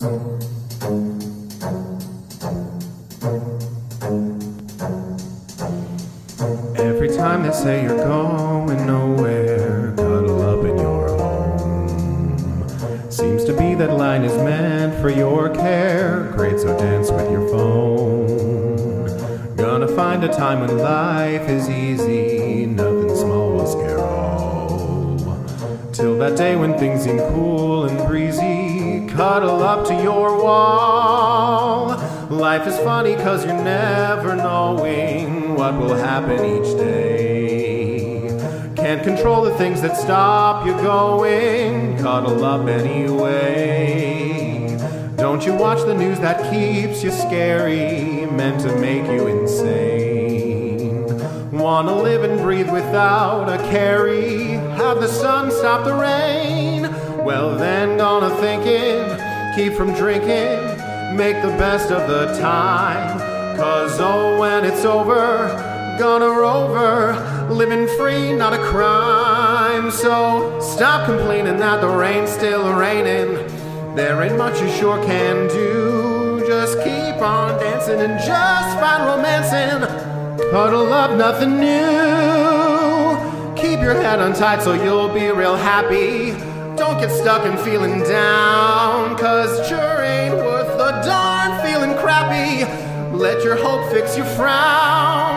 Every time they say you're going nowhere, cuddle up in your home. Seems to be that line is meant for your care. Great, so dance with your phone. Gonna find a time when life is easy, nothing Till that day when things seem cool and breezy, cuddle up to your wall. Life is funny cause you're never knowing what will happen each day. Can't control the things that stop you going, cuddle up anyway. Don't you watch the news that keeps you scary, meant to make you insane. Wanna live and breathe without a carry, have the sun stop the rain. Well, then, gonna think it, keep from drinking, make the best of the time. Cause oh, when it's over, gonna rover, living free, not a crime. So stop complaining that the rain's still raining. There ain't much you sure can do. Just keep on dancing and just find romancing. Cuddle up, nothing new. Keep your head tight so you'll be real happy. Don't get stuck in feeling down, cause sure ain't worth the darn feeling crappy. Let your hope fix your frown.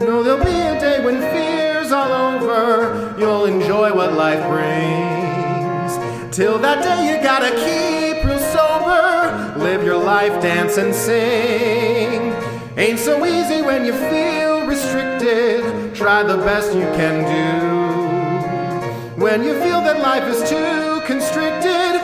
No, there'll be a day when fear's all over. You'll enjoy what life brings. Till that day, you gotta keep real sober. Live your life, dance and sing. Ain't so easy when you feel restricted. Try the best you can do. When you feel that life is too constricted,